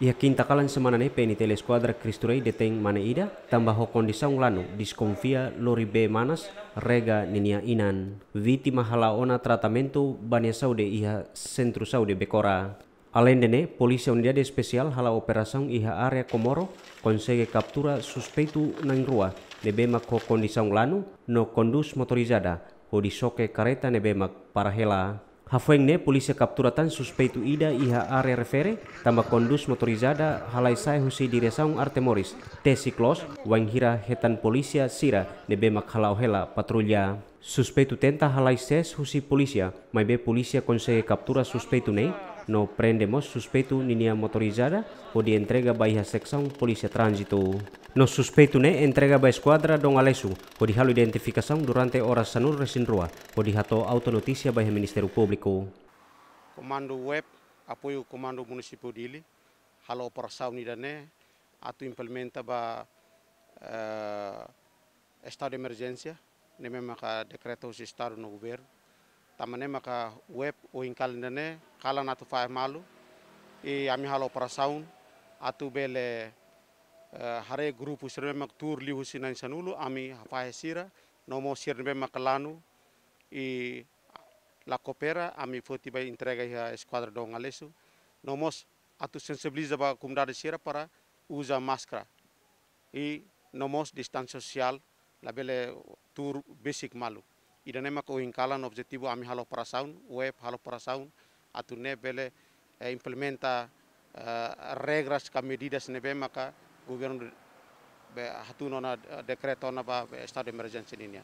Ia quinta kalan semana ne PNT Esquadra Cristurei deteng mana ida, tambah ho kondisão lano, desconfia lori B manas, rega ninia inan. Vítima ona tratamento bania saude iha centro saude Becora. Além de polícia unidade especial hala operação iha area Comoro consegue captura suspeito na rua, nebema ko kondisão lano, no conduz motorizada, o disoke careta nebema para hela ne polisi capturatan suspeito ida iha area refere tamba kondus motorizada halai sai husi diresaung Artemoris te siklos wanghira hetan polisia sira nebe makhalau hela patrulha suspeito tenta halai ses husi polisia mai be polisia consegue captura suspeito nei no prendemos suspeito ninia motorizada o di entrega baiha secção polícia trânsito No suspeito ne entrega ba esquadra dong alesu, o di halu identificação durante horas sanur resin rua, o di hato autonotícia ba Ministério Público. Comando web, apoio comando municipal dili, halo operação nidane, atu implementa ba uh, estado de emergência, ne maka decreto si estado no governo, tamane maka web o inkal nidane, kala natu fai malu, e ami halo operação, atu bele hare grupo sirbe mak tur liu sinan sanulu ami hafahe sira nomo sirbe mak lanu i la coopera ami foti ba entrega ya esquadra do ngalesu nomos atu sensibiliza ba comunidade sira para usa máscara e nomos distância social labele tur basic malu. Idane mak o inkalan objetivo ami halo operação web halo operação atu ne bele eh, implementa uh, regras ka medidas nebe maka governo be hatuno na decreto na ba estado de emergência ninia.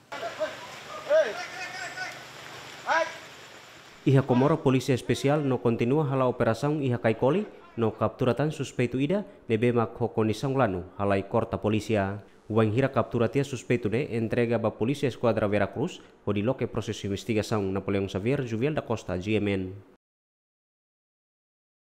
Iha Komoro Polisi Especial no continua hala operação iha kaikoli no capturatan suspeito ida nebema ko condição lanu halai korta polisia. Wan hira capturatia suspeito de entrega ba Polícia Esquadra Veracruz o di loke proses investigação Napoleão Xavier Juvial da Costa GMN.